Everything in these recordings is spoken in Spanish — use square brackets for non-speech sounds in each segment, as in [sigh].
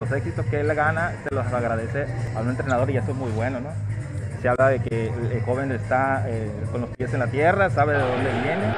los éxitos que él gana se los agradece a un entrenador y eso es muy bueno, ¿no? Se habla de que el joven está eh, con los pies en la tierra, sabe de dónde viene.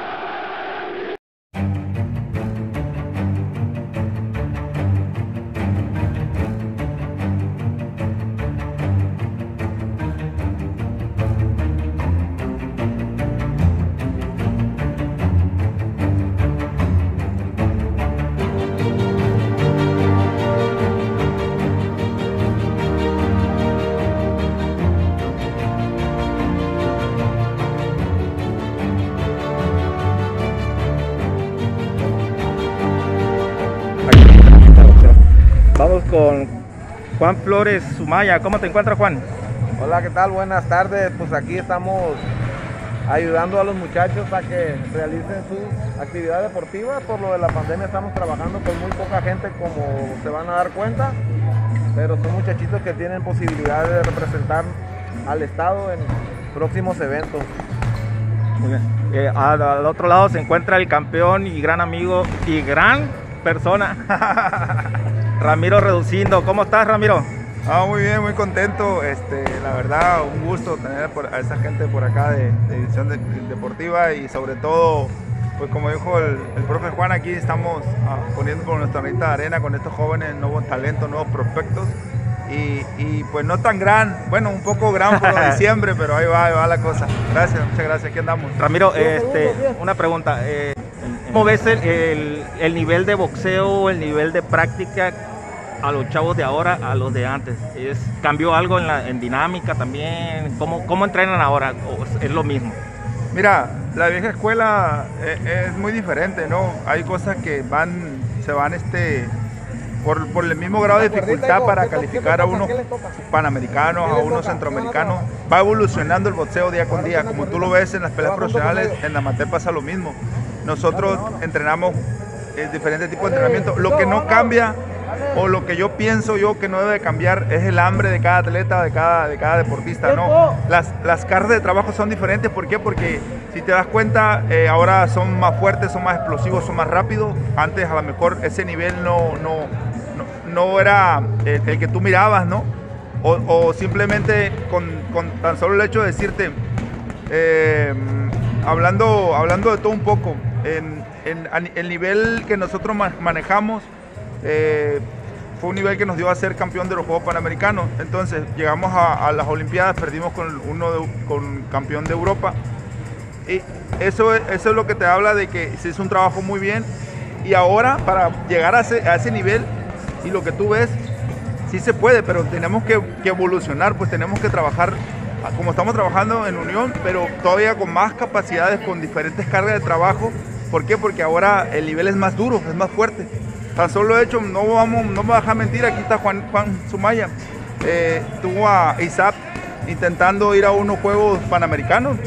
Juan Flores Sumaya. ¿Cómo te encuentras, Juan? Hola, ¿qué tal? Buenas tardes. Pues aquí estamos ayudando a los muchachos a que realicen sus actividades deportivas. Por lo de la pandemia estamos trabajando con muy poca gente, como se van a dar cuenta. Pero son muchachitos que tienen posibilidades de representar al Estado en próximos eventos. Muy bien. Eh, al, al otro lado se encuentra el campeón y gran amigo y gran persona, [laughs] Ramiro Reducindo. ¿Cómo estás, Ramiro? Ah, muy bien, muy contento. Este, la verdad, un gusto tener por- a esa gente por acá de, de edición de- deportiva y sobre todo, pues como dijo el, el profe Juan, aquí estamos ah, poniendo con nuestra granita de arena con estos jóvenes, nuevos talentos, nuevos prospectos. Y, y, pues no tan gran, bueno, un poco gran por diciembre, [laughs] pero ahí va, ahí va la cosa. Gracias, muchas gracias, aquí andamos. Ramiro, este, una pregunta. eh, ¿Cómo ves el, el- el nivel de boxeo, el nivel de práctica a los chavos de ahora a los de antes? ¿Es, ¿Cambió algo en, la, en dinámica también? ¿Cómo, ¿Cómo entrenan ahora? ¿O es- es lo mismo? Mira, la vieja escuela eh, es muy diferente, ¿no? Hay cosas que van, se van este, por, por el mismo grado de dificultad para calificar a unos panamericanos, a unos centroamericanos. Va evolucionando el boxeo día con día, como tú lo ves en las peleas profesionales, en la amateur pasa lo mismo. Nosotros entrenamos eh, diferentes tipos de entrenamiento. Lo que no cambia o lo que yo pienso yo que no debe cambiar es el hambre de cada atleta, de cada, de cada deportista, ¿no? Las, las cargas de trabajo son diferentes, ¿por qué? Porque si te das cuenta, eh, ahora son más fuertes, son más explosivos, son más rápidos. Antes a lo mejor ese nivel no, no, no, era el, el que tú mirabas, ¿no? O, o simplemente con, con tan solo el hecho de decirte, eh, hablando, hablando de todo un poco, en, el nivel que nosotros ma- manejamos eh, fue un nivel que nos dio a ser campeón de los Juegos Panamericanos. Entonces llegamos a, las Olimpiadas, perdimos con uno de- con campeón de Europa. Y eso, es- eso es lo que te habla de que se hizo un trabajo muy bien. Y ahora para llegar a ese, a ese nivel y lo que tú ves, sí se puede, pero tenemos que, evolucionar, pues tenemos que trabajar como estamos trabajando en Unión, pero todavía con más capacidades, con diferentes cargas de trabajo. ¿Por qué? Porque ahora el nivel es más duro, es más fuerte. Tan solo hecho, no vamos, no me a mentir, aquí está Juan, Juan Sumaya. Eh, tuvo a Isaac intentando ir a unos Juegos Panamericanos.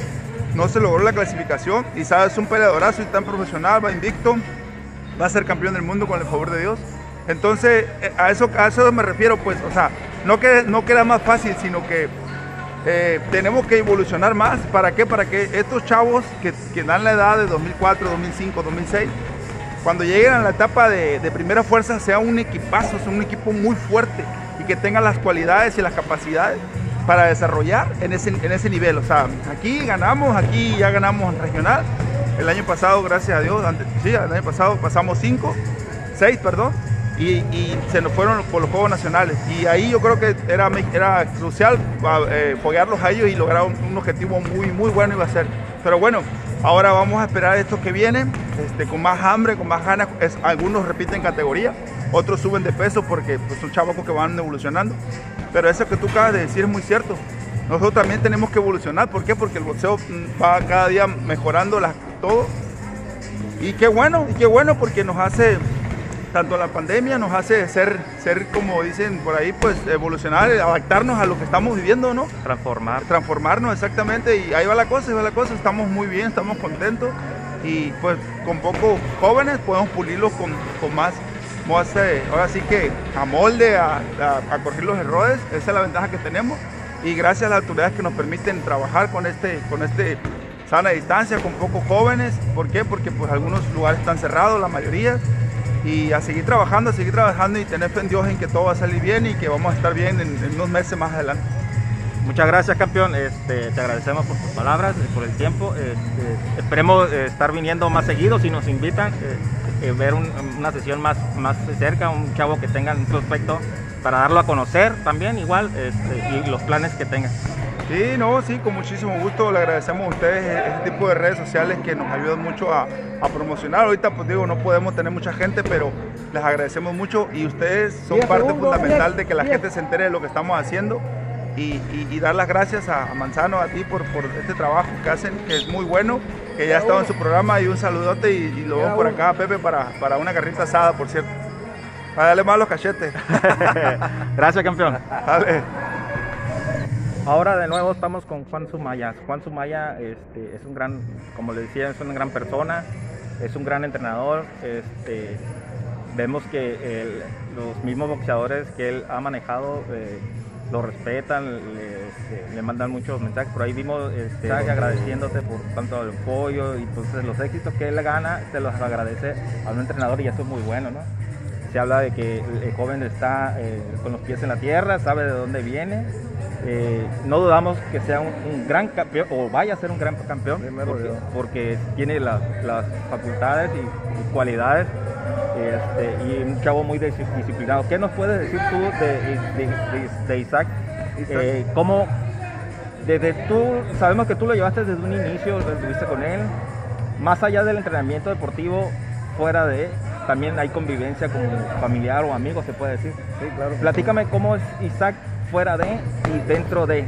No se logró la clasificación. Isaac es un peleadorazo y tan profesional, va invicto va a ser campeón del mundo con el favor de Dios. Entonces, eh, a eso, a eso me refiero, pues, o sea, no que, no queda más fácil, sino que eh, tenemos que evolucionar más. ¿Para qué? Para que estos chavos que, dan la edad de 2004, 2005, 2006, cuando lleguen a la etapa de, de primera fuerza, sea un equipazo, sea un equipo muy fuerte y que tenga las cualidades y las capacidades para desarrollar en ese, en ese nivel. O sea, aquí ganamos, aquí ya ganamos en regional. El año pasado, gracias a Dios, antes, sí, el año pasado pasamos cinco, seis, perdón, y, se nos fueron por los Juegos Nacionales. Y ahí yo creo que era, era crucial eh, foguearlos a ellos y lograr un, objetivo muy, muy bueno iba a ser. Pero bueno, ahora vamos a esperar estos que vienen, este, con más hambre, con más ganas. Algunos repiten categoría, otros suben de peso porque pues, son chavos que van evolucionando. Pero eso que tú acabas de decir es muy cierto. Nosotros también tenemos que evolucionar. ¿Por qué? Porque el boxeo mm, va cada día mejorando las, todo. Y qué bueno, y qué bueno porque nos hace, tanto la pandemia nos hace ser, ser como dicen por ahí, pues evolucionar, adaptarnos a lo que estamos viviendo, ¿no? Transformar. Transformarnos, exactamente. Y ahí va la cosa, ahí va la cosa. Estamos muy bien, estamos contentos. Y pues con pocos jóvenes podemos pulirlos con, con más, más eh, ahora sí que a molde, a, a, a corregir los errores. Esa es la ventaja que tenemos y gracias a las autoridades que nos permiten trabajar con este, con este sana distancia, con pocos jóvenes. ¿Por qué? Porque pues algunos lugares están cerrados, la mayoría. Y a seguir trabajando, a seguir trabajando y tener fe en Dios en que todo va a salir bien y que vamos a estar bien en, unos meses más adelante. Muchas gracias campeón, este, te agradecemos por tus palabras, por el tiempo. Este, esperemos eh, estar viniendo más seguido si nos invitan, eh, eh, ver una sesión más, más cerca, un chavo que tenga un prospecto para darlo a conocer también igual este, y los planes que tenga. Sí, no, sí, con muchísimo gusto. Le agradecemos a ustedes este tipo de redes sociales que nos ayudan mucho a, promocionar. Ahorita, pues digo, no podemos tener mucha gente, pero les agradecemos mucho y ustedes son parte fundamental de que la gente se entere de lo que estamos haciendo. Y, dar las gracias a, Manzano, a ti por, este trabajo que hacen, que es muy bueno, que ya estaba en su programa y un saludote y, lo veo por acá a Pepe para, para una carrita asada, por cierto. Para darle más los cachetes. [laughs] gracias, campeón. Dale. Ahora de nuevo estamos con Juan Sumaya. Juan Sumaya este, es un gran, como le decía, es una gran persona, es un gran entrenador. Este, vemos que los mismos boxeadores que él ha manejado eh, lo respetan, le, mandan muchos mensajes. Por ahí vimos este, agradeciéndote por tanto el apoyo y entonces los éxitos que él gana, se los agradece a un entrenador y eso es muy bueno, ¿no? Se habla de que el joven está eh, con los pies en la tierra, sabe de dónde viene eh, no dudamos que sea un, gran campeón o vaya a ser un gran campeón porque, tiene las facultades y, cualidades este, y un chavo muy disciplinado. ¿Qué nos puedes decir tú de, Isaac? Eh, ¿Cómo desde tú, sabemos que tú lo llevaste desde un inicio, estuviste con él, más allá del entrenamiento deportivo, fuera de, también hay convivencia como familiar o amigo, se puede decir. Sí, claro. Platícame cómo es Isaac fuera de y dentro de?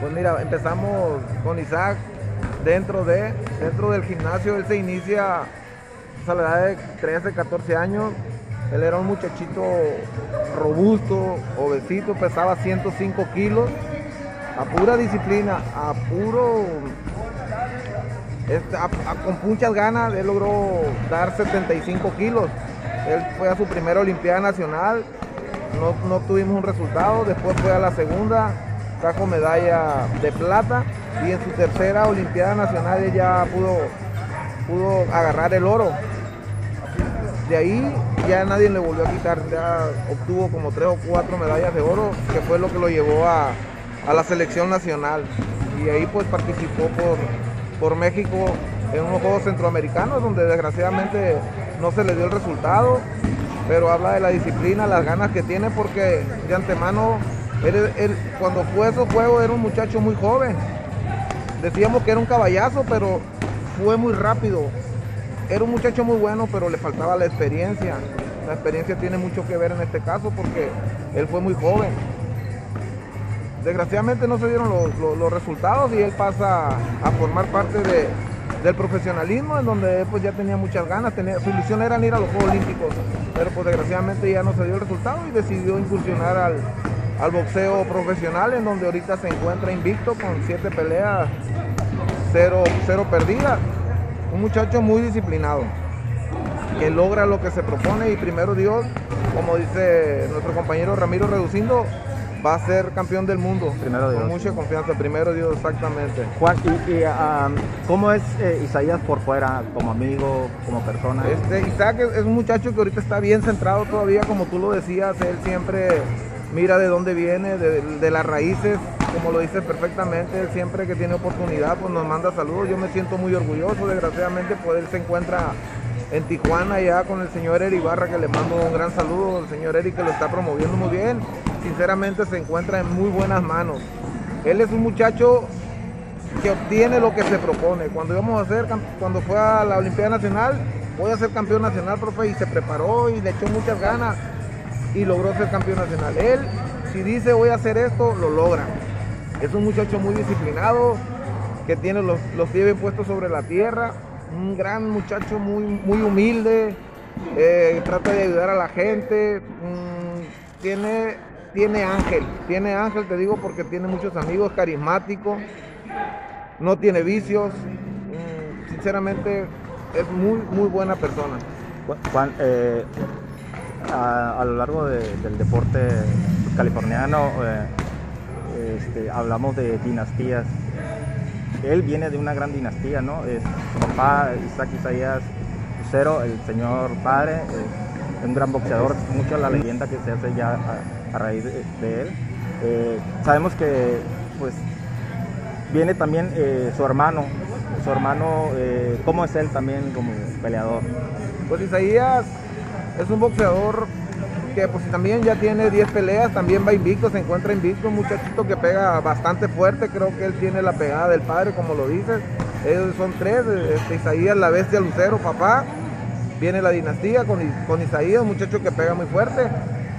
Pues mira, empezamos con Isaac dentro de, dentro del gimnasio, él se inicia a la edad de 13, 14 años. Él era un muchachito robusto, obesito, pesaba 105 kilos. A pura disciplina, a puro. Este, con muchas ganas, él logró dar 75 kilos. Él fue a su primera Olimpiada Nacional, no, tuvimos un resultado, después fue a la segunda, trajo medalla de plata y en su tercera Olimpiada Nacional ella pudo, pudo agarrar el oro. De ahí ya nadie le volvió a quitar, ya obtuvo como tres o cuatro medallas de oro, que fue lo que lo llevó a, la selección nacional. Y ahí pues participó por, por México en unos Juegos Centroamericanos donde desgraciadamente no se le dio el resultado pero habla de la disciplina, las ganas que tiene, porque de antemano, cuando fue a esos juegos era un muchacho muy joven. Decíamos que era un caballazo, pero fue muy rápido. Era un muchacho muy bueno, pero le faltaba la experiencia. La experiencia tiene mucho que ver en este caso porque él fue muy joven. Desgraciadamente no se dieron los resultados y él pasa a formar parte de, del profesionalismo, en donde pues ya tenía muchas ganas, tenía, su ilusión era ir a los Juegos Olímpicos, pero pues desgraciadamente ya no se dio el resultado y decidió incursionar al, boxeo profesional, en donde ahorita se encuentra invicto con siete peleas, cero, cero perdidas. Un muchacho muy disciplinado, que logra lo que se propone y primero Dios, como dice nuestro compañero Ramiro Reducindo, va a ser campeón del mundo. Primero Dios. Con mucha confianza, primero Dios, exactamente. Juan, ¿y, cómo es eh, Isaías por fuera, como amigo, como persona? Este, Isaac es, un muchacho que ahorita está bien centrado todavía, como tú lo decías, él siempre mira de dónde viene, de, las raíces, como lo dice perfectamente, él siempre que tiene oportunidad, pues nos manda saludos. Yo me siento muy orgulloso, desgraciadamente, pues él se encuentra en Tijuana ya con el señor Eri Barra, que le mando un gran saludo, el señor Eri que lo está promoviendo muy bien sinceramente se encuentra en muy buenas manos. Él es un muchacho que obtiene lo que se propone. Cuando íbamos a hacer, cuando fue a la Olimpiada Nacional, voy a ser campeón nacional, profe, y se preparó y le echó muchas ganas y logró ser campeón nacional. Él, si dice voy a hacer esto, lo logra. Es un muchacho muy disciplinado, que tiene los, pies bien puestos sobre la tierra, un gran muchacho muy, muy humilde, eh, trata de ayudar a la gente, mm, tiene tiene ángel, tiene ángel, te digo, porque tiene muchos amigos, carismático, no tiene vicios, mm, sinceramente es muy, muy buena persona. Juan, eh, a, lo largo del deporte californiano eh, este, hablamos de dinastías. Él viene de una gran dinastía, ¿no? Es, su papá, Isaac Isaías, Lucero, el señor padre, un gran boxeador, mucho la leyenda que se hace ya a, raíz de, él. Eh, sabemos que pues viene también eh, su hermano, su hermano, ¿cómo es él también como peleador? Pues Isaías es un boxeador que pues también ya tiene 10 peleas, también va invicto, se encuentra invicto, un muchachito que pega bastante fuerte, creo que él tiene la pegada del padre, como lo dices. Ellos son tres, este, Isaías la bestia Lucero, papá. Viene la dinastía con, con Isaías, un muchacho que pega muy fuerte.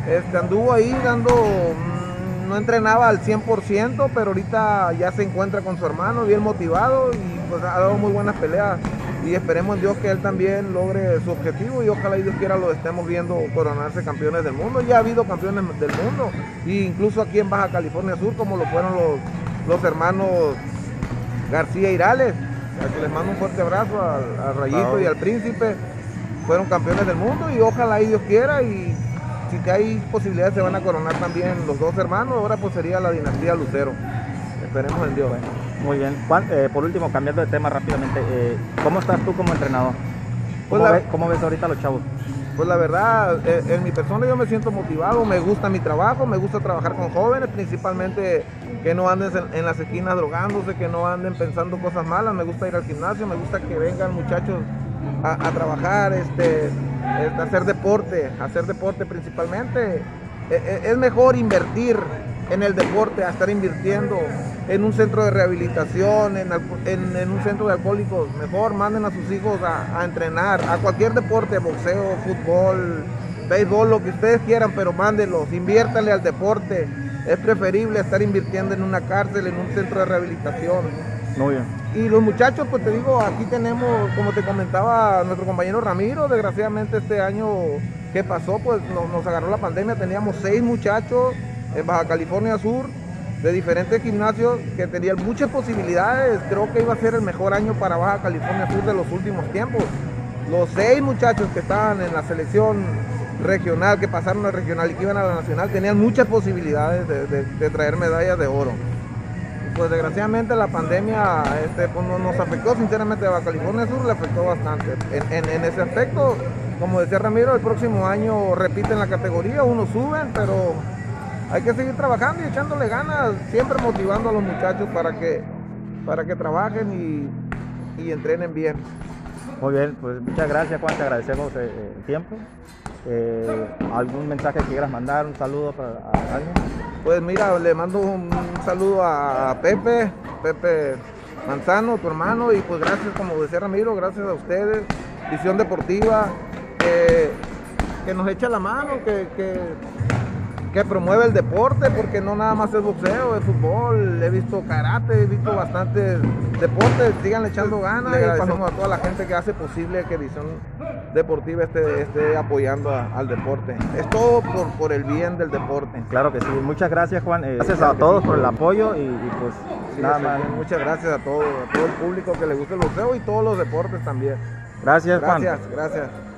Este, anduvo ahí dando, mm, no entrenaba al 100%, pero ahorita ya se encuentra con su hermano, bien motivado y pues ha dado muy buenas peleas. Y esperemos en Dios que él también logre su objetivo y ojalá y Dios quiera lo estemos viendo coronarse campeones del mundo. Ya ha habido campeones del mundo, e incluso aquí en Baja California Sur, como lo fueron los, los hermanos García Irales que les mando un fuerte abrazo al, Rayito y al Príncipe. Fueron campeones del mundo y ojalá y Dios quiera y si hay posibilidades se van a coronar también los dos hermanos. Ahora pues sería la dinastía Lucero. Esperemos en Dios. Muy bien. Eh, por último, cambiando de tema rápidamente, eh, ¿cómo estás tú como entrenador? Pues ¿Cómo, ves, ahorita a los chavos? Pues la verdad, eh, en mi persona yo me siento motivado, me gusta mi trabajo, me gusta trabajar con jóvenes, principalmente que no anden en, las esquinas drogándose, que no anden pensando cosas malas, me gusta ir al gimnasio, me gusta que vengan muchachos a, trabajar, este, hacer deporte, hacer deporte principalmente. E, e, es mejor invertir en el deporte a estar invirtiendo en un centro de rehabilitación, en, un centro de alcohólicos. Mejor manden a sus hijos a, entrenar, a cualquier deporte, boxeo, fútbol, béisbol, lo que ustedes quieran, pero mándenlos, inviértanle al deporte. Es preferible estar invirtiendo en una cárcel, en un centro de rehabilitación. Y los muchachos, pues te digo, aquí tenemos, como te comentaba nuestro compañero Ramiro, desgraciadamente este año que pasó, pues nos agarró la pandemia, teníamos seis muchachos en Baja California Sur, de diferentes gimnasios que tenían muchas posibilidades. Creo que iba a ser el mejor año para Baja California Sur de los últimos tiempos. Los seis muchachos que estaban en la selección regional, que pasaron a regional y que iban a la nacional, tenían muchas posibilidades de, traer medallas de oro. Pues desgraciadamente la pandemia este, pues, nos afectó, sinceramente a California Sur le afectó bastante. en ese aspecto, como decía Ramiro, el próximo año repiten la categoría, unos suben, pero hay que seguir trabajando y echándole ganas, siempre motivando a los muchachos para que, para que trabajen y, entrenen bien. Muy bien, pues muchas gracias Juan, te agradecemos eh, el tiempo. Eh, ¿Algún mensaje que quieras mandar, un saludo para alguien? Pues mira, le mando un, saludo a Pepe, Pepe Manzano, tu hermano, y pues gracias, como decía Ramiro, gracias a ustedes, Visión Deportiva, que nos echa la mano, que que promueve el deporte, porque no nada más es boxeo, es fútbol, he visto karate, he visto bastantes deportes, sigan echando ganas y agradecemos a toda la gente que hace posible que Visión Deportiva esté, esté apoyando al deporte. Es todo por, por, el bien del deporte. Claro que sí, muchas gracias Juan, eh, gracias a todos por el apoyo y, pues nada más. Muchas gracias a todo, a todo el público que le gusta el boxeo y todos los deportes también. Gracias, Juan. Gracias, gracias.